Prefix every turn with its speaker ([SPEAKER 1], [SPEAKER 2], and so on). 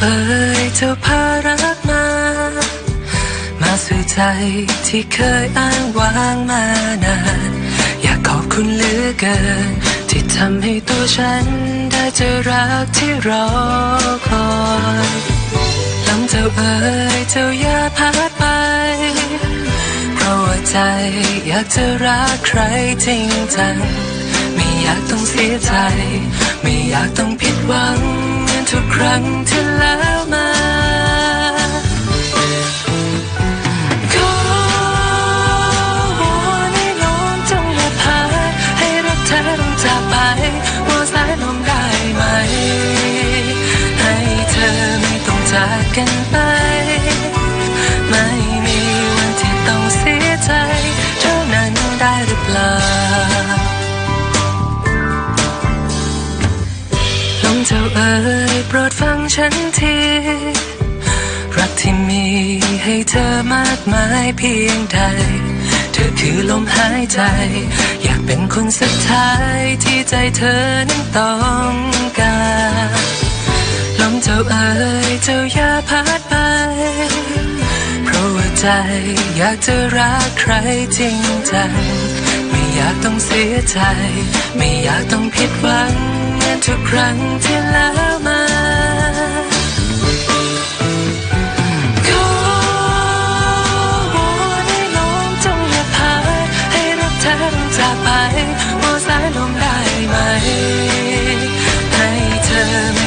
[SPEAKER 1] เอ๋ยเจ้าพารักมา มาสู่ใจที่เคยอ้างว้างมานาน อยากขอบคุณเหลือเกิน ที่ทำให้ตัวฉันได้เจอรักที่รอคอยลำเจ้าเอ๋ยเจ้าอย่าพัดไป เพราะว่าใจอยากจะรักใครจริงจัง ไม่อยากต้องเสียใจ ไม่อยากต้องผิดหวัง รั้งที่แล้วมาขอวอนให้น้องจงอย่าพาให้รักเธอ ฉันที รักที่มีให้เธอมากมายเพียงใด เธอคือลมหายใจ อยากเป็นคนสุดท้ายที่ใจเธอนั้นต้องการลมเจ้าเอ๋ยเจ้าอย่าพัดไป เพราะว่าใจอยากจะรักใครจริงจัง ไม่อยากต้องเสียใจ ไม่อยากต้องผิดหวัง เหมือนทุกครั้งที่แล้วมต้องจงอย่าพาให้รักเธอต้องจากไปมอสายลมได้ไหม ให้เธอ